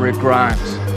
Rick Grimes.